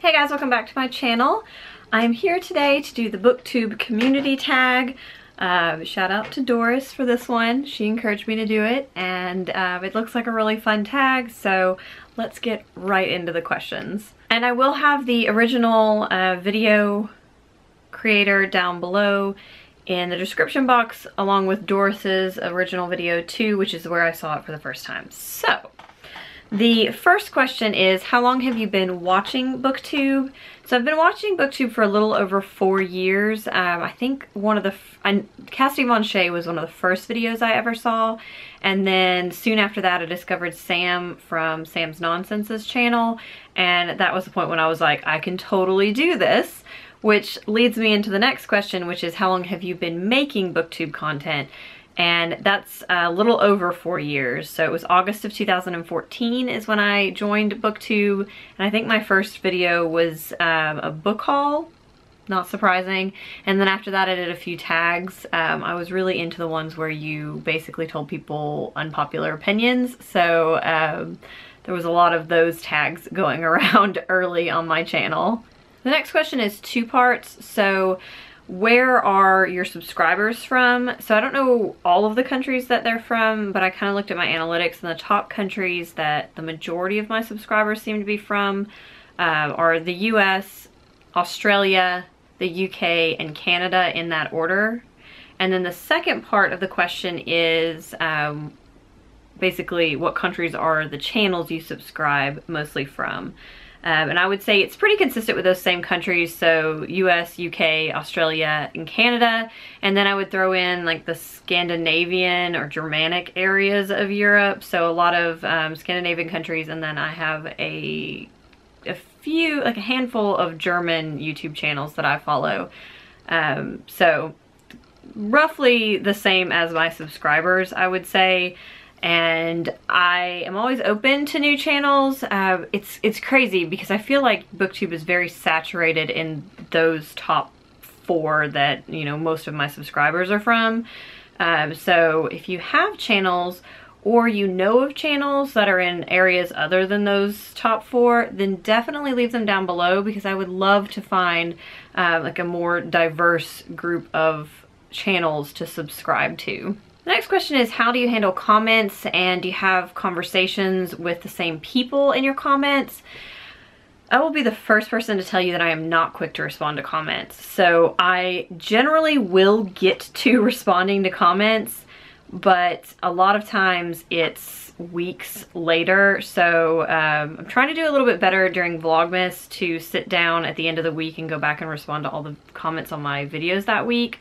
Hey guys, welcome back to my channel. I'm here today to do the booktube community tag. Uh, shout out to Doris for this one. She encouraged me to do it and uh, it looks like a really fun tag so let's get right into the questions. And I will have the original uh, video creator down below in the description box along with Doris's original video too which is where I saw it for the first time. So the first question is, how long have you been watching BookTube? So I've been watching BookTube for a little over four years. Um, I think one of the, I, Cassidy Von Shay was one of the first videos I ever saw. And then soon after that, I discovered Sam from Sam's Nonsenses channel. And that was the point when I was like, I can totally do this. Which leads me into the next question, which is how long have you been making BookTube content? And that's a little over four years. So it was August of 2014 is when I joined BookTube, and I think my first video was um, a book haul, not surprising. And then after that I did a few tags. Um, I was really into the ones where you basically told people unpopular opinions, so um, there was a lot of those tags going around early on my channel. The next question is two parts. So where are your subscribers from? So I don't know all of the countries that they're from, but I kind of looked at my analytics and the top countries that the majority of my subscribers seem to be from uh, are the US, Australia, the UK, and Canada in that order. And then the second part of the question is um, basically what countries are the channels you subscribe mostly from. Um, and I would say it's pretty consistent with those same countries, so US, UK, Australia, and Canada. And then I would throw in like the Scandinavian or Germanic areas of Europe, so a lot of um, Scandinavian countries, and then I have a, a few, like a handful of German YouTube channels that I follow. Um, so roughly the same as my subscribers, I would say and I am always open to new channels. Uh, it's it's crazy because I feel like booktube is very saturated in those top four that you know most of my subscribers are from. Um, so if you have channels or you know of channels that are in areas other than those top four, then definitely leave them down below because I would love to find uh, like a more diverse group of channels to subscribe to. Next question is how do you handle comments and do you have conversations with the same people in your comments? I will be the first person to tell you that I am not quick to respond to comments. So I generally will get to responding to comments, but a lot of times it's weeks later. So um, I'm trying to do a little bit better during Vlogmas to sit down at the end of the week and go back and respond to all the comments on my videos that week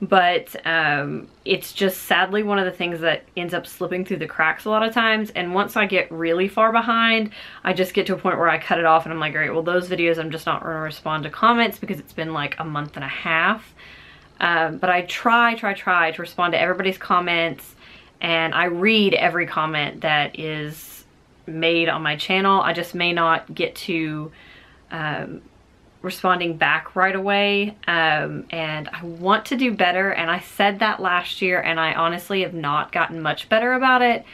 but um, it's just sadly one of the things that ends up slipping through the cracks a lot of times. And once I get really far behind I just get to a point where I cut it off and I'm like all right well those videos I'm just not going to respond to comments because it's been like a month and a half. Um, but I try try try to respond to everybody's comments. And I read every comment that is made on my channel. I just may not get to um, responding back right away um, and I want to do better and I said that last year and I honestly have not gotten much better about it.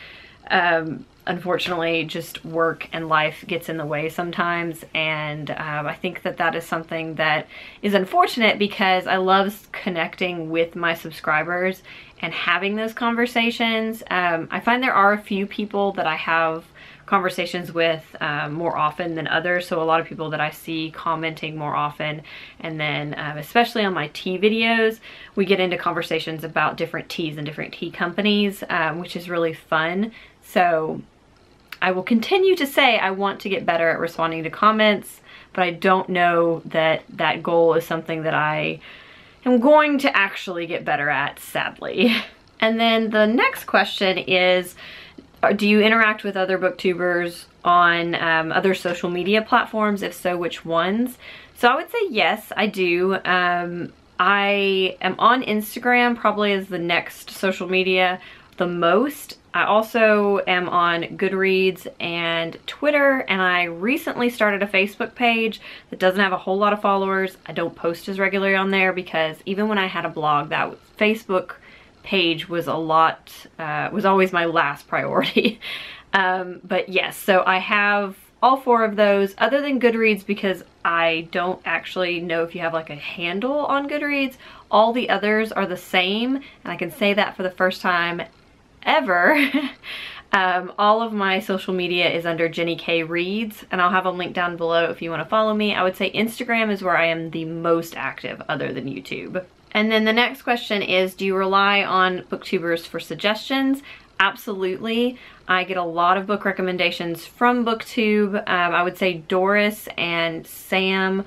Um, unfortunately just work and life gets in the way sometimes and um, I think that that is something that is unfortunate because I love connecting with my subscribers and having those conversations. Um, I find there are a few people that I have conversations with um, more often than others. So a lot of people that I see commenting more often. And then um, especially on my tea videos, we get into conversations about different teas and different tea companies, um, which is really fun. So I will continue to say I want to get better at responding to comments, but I don't know that that goal is something that I am going to actually get better at, sadly. And then the next question is, do you interact with other booktubers on um, other social media platforms? If so, which ones? So I would say yes, I do. Um, I am on Instagram probably as the next social media the most. I also am on Goodreads and Twitter and I recently started a Facebook page that doesn't have a whole lot of followers. I don't post as regularly on there because even when I had a blog that was, Facebook page was a lot, uh, was always my last priority. um, but yes, so I have all four of those other than Goodreads because I don't actually know if you have like a handle on Goodreads. All the others are the same, and I can say that for the first time ever. um, all of my social media is under Jenni K Reads, and I'll have a link down below if you want to follow me. I would say Instagram is where I am the most active other than YouTube. And then the next question is, do you rely on booktubers for suggestions? Absolutely. I get a lot of book recommendations from booktube. Um, I would say Doris and Sam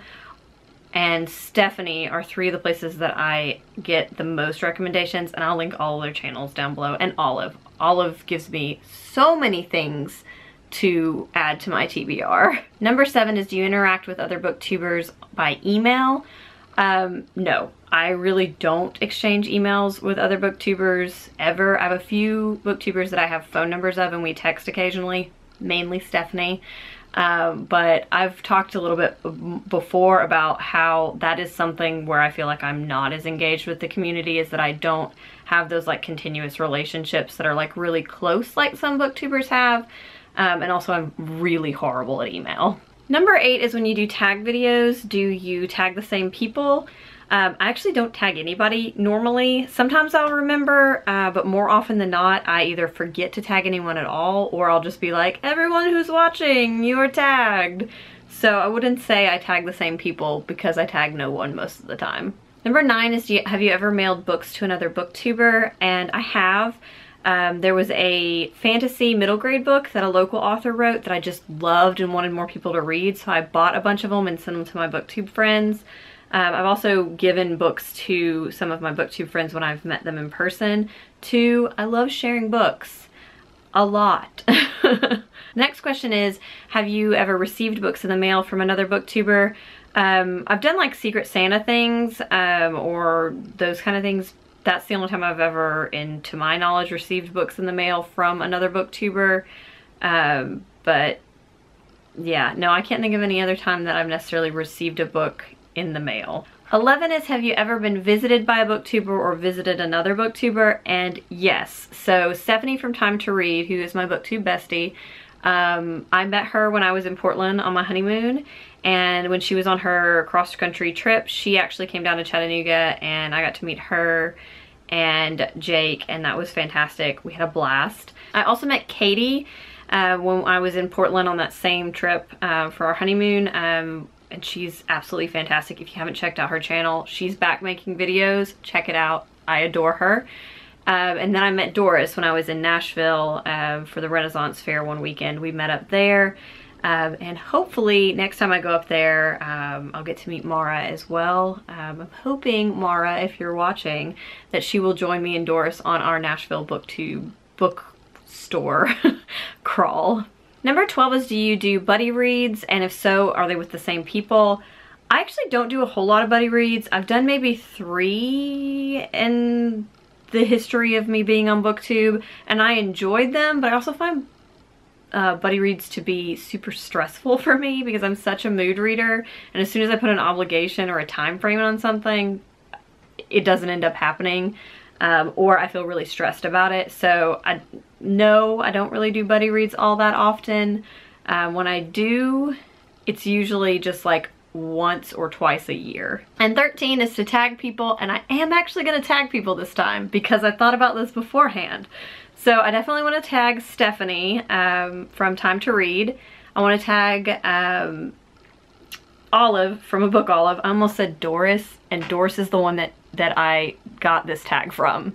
and Stephanie are three of the places that I get the most recommendations and I'll link all their channels down below and Olive. Olive gives me so many things to add to my TBR. Number seven is do you interact with other booktubers by email? Um, no, I really don't exchange emails with other booktubers ever. I have a few booktubers that I have phone numbers of and we text occasionally, mainly Stephanie. Um, but I've talked a little bit before about how that is something where I feel like I'm not as engaged with the community is that I don't have those like continuous relationships that are like really close like some booktubers have. Um, and also I'm really horrible at email. Number eight is when you do tag videos, do you tag the same people? Um, I actually don't tag anybody normally. Sometimes I'll remember, uh, but more often than not, I either forget to tag anyone at all, or I'll just be like, everyone who's watching, you are tagged. So I wouldn't say I tag the same people because I tag no one most of the time. Number nine is, you, have you ever mailed books to another booktuber? And I have. Um, there was a fantasy middle grade book that a local author wrote that I just loved and wanted more people to read. So I bought a bunch of them and sent them to my booktube friends. Um, I've also given books to some of my booktube friends when I've met them in person. Two, I love sharing books. A lot. Next question is, have you ever received books in the mail from another booktuber? Um, I've done like Secret Santa things um, or those kind of things that's the only time I've ever, in to my knowledge, received books in the mail from another booktuber. Um, but yeah, no, I can't think of any other time that I've necessarily received a book in the mail. 11 is have you ever been visited by a booktuber or visited another booktuber? And yes, so Stephanie from Time to Read, who is my booktube bestie, um, I met her when I was in Portland on my honeymoon and when she was on her cross-country trip, she actually came down to Chattanooga and I got to meet her and Jake and that was fantastic. We had a blast. I also met Katie uh, when I was in Portland on that same trip uh, for our honeymoon. Um, and she's absolutely fantastic. If you haven't checked out her channel, she's back making videos. Check it out. I adore her. Um, and then I met Doris when I was in Nashville uh, for the Renaissance Fair one weekend. We met up there. Um, and hopefully next time I go up there, um, I'll get to meet Mara as well. Um, I'm hoping, Mara, if you're watching, that she will join me and Doris on our Nashville booktube bookstore crawl. Number 12 is do you do buddy reads? And if so, are they with the same people? I actually don't do a whole lot of buddy reads. I've done maybe three in the history of me being on booktube and I enjoyed them but I also find uh, buddy reads to be super stressful for me because I'm such a mood reader and as soon as I put an obligation or a time frame on something it doesn't end up happening um, or I feel really stressed about it so I no I don't really do buddy reads all that often um, when I do it's usually just like once or twice a year. And 13 is to tag people and I am actually going to tag people this time because I thought about this beforehand. So I definitely want to tag Stephanie um, from Time to Read. I want to tag um, Olive from abookolive. I almost said Doris and Doris is the one that, that I got this tag from.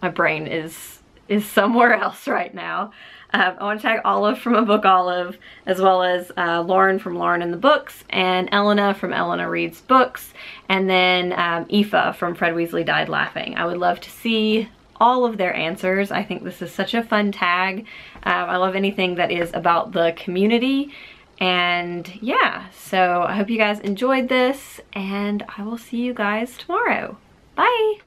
My brain is, is somewhere else right now. Um, I want to tag Olive from abookolive, as well as uh, Lauren from Lauren and the Books, and Elena from Elena Reads Books, and then um, Aoife from Fred Weasley Died Laughing. I would love to see all of their answers. I think this is such a fun tag. Um, I love anything that is about the community. And yeah, so I hope you guys enjoyed this and I will see you guys tomorrow. Bye!